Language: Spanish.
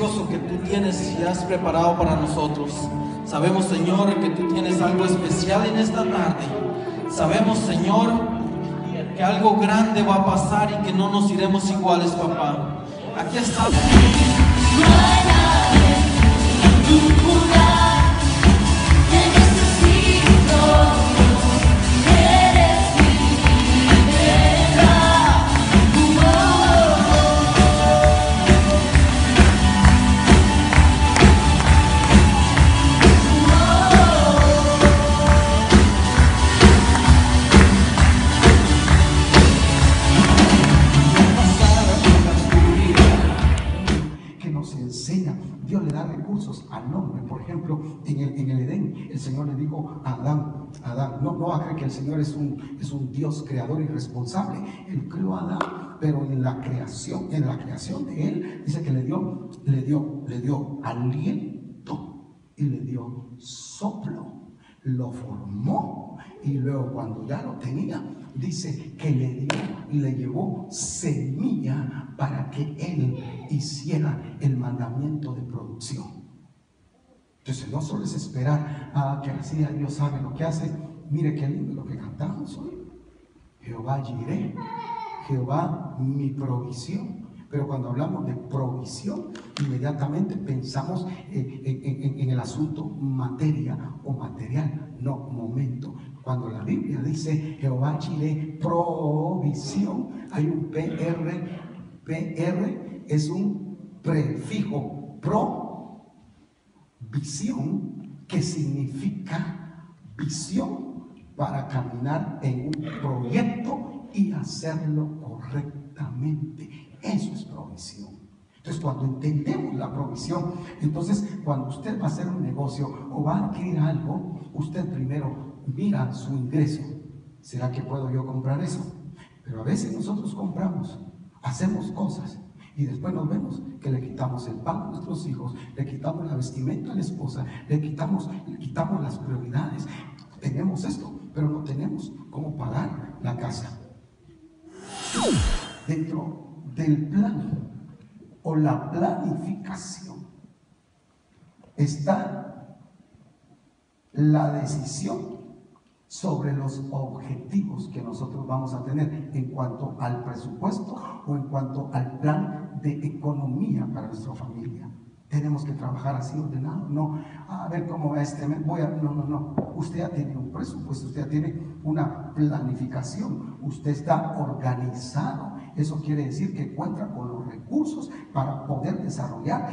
que tú tienes y has preparado para nosotros. Sabemos, Señor, que tú tienes algo especial en esta tarde. Sabemos, Señor, que algo grande va a pasar y que no nos iremos iguales, papá. Aquí estamos. Nos enseña. Dios le da recursos al hombre. Por ejemplo, en el, en el Edén, el Señor le dijo a Adán, Adán, no, no va a creer que el Señor es un, es un Dios creador y responsable. Él creó a Adán, pero en la creación, en la creación de él, dice que le dio, le dio, le dio aliento y le dio soplo. Lo formó y luego cuando ya lo tenía, dice que le dio y le llevó semilla para que él hiciera el mandamiento de producción. Entonces no solo es esperar a que así Dios sabe lo que hace. Mire qué lindo lo que cantamos hoy. Jehová Jireh, Jehová mi provisión. Pero cuando hablamos de provisión, inmediatamente pensamos en, en- el asunto materia o material. No, momento. Cuando la Biblia dice Jehová Jireh, provisión, hay un PR, PR es un prefijo, pro, visión, que significa visión para caminar en un proyecto y hacerlo correctamente. Entonces, cuando entendemos la provisión, entonces cuando usted va a hacer un negocio o va a adquirir algo, usted primero mira su ingreso. ¿Será que puedo yo comprar eso? Pero a veces nosotros compramos, hacemos cosas y después nos vemos que le quitamos el pan a nuestros hijos, le quitamos la vestimenta a la esposa, le quitamos, le quitamos las prioridades. Tenemos esto, pero no tenemos cómo pagar la casa. Dentro del plan o la planificación está la decisión sobre los objetivos que nosotros vamos a tener en cuanto al presupuesto o en cuanto al plan de economía para nuestra familia. Tenemos que trabajar así ordenado, no a ver cómo va este mes, voy a, no, no, no. Usted ya tiene un presupuesto, usted ya tiene una planificación, usted está organizado. Eso quiere decir que cuenta con los recursos para poder desarrollar